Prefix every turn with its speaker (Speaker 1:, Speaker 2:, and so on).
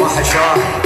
Speaker 1: وحشاه